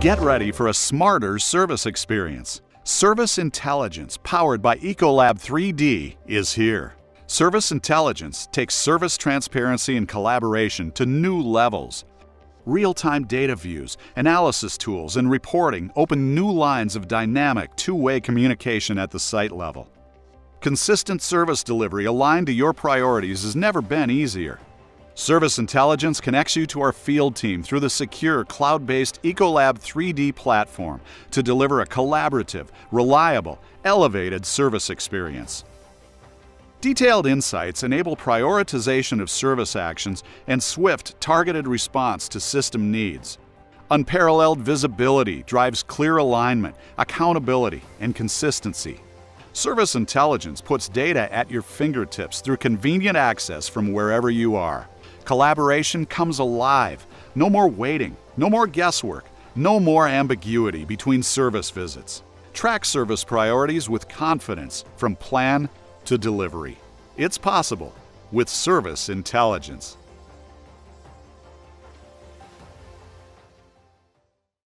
Get ready for a smarter service experience. Service Intelligence, powered by Ecolab 3D, is here. Service Intelligence takes service transparency and collaboration to new levels. Real time data views, analysis tools, and reporting open new lines of dynamic two way communication at the site level. Consistent service delivery aligned to your priorities has never been easier. Service Intelligence connects you to our field team through the secure cloud based Ecolab 3D platform to deliver a collaborative, reliable, elevated service experience. Detailed insights enable prioritization of service actions and swift, targeted response to system needs. Unparalleled visibility drives clear alignment, accountability, and consistency. Service Intelligence puts data at your fingertips through convenient access from wherever you are. Collaboration comes alive. No more waiting, no more guesswork, no more ambiguity between service visits. Track service priorities with confidence from plan to delivery. It's possible with Service Intelligence.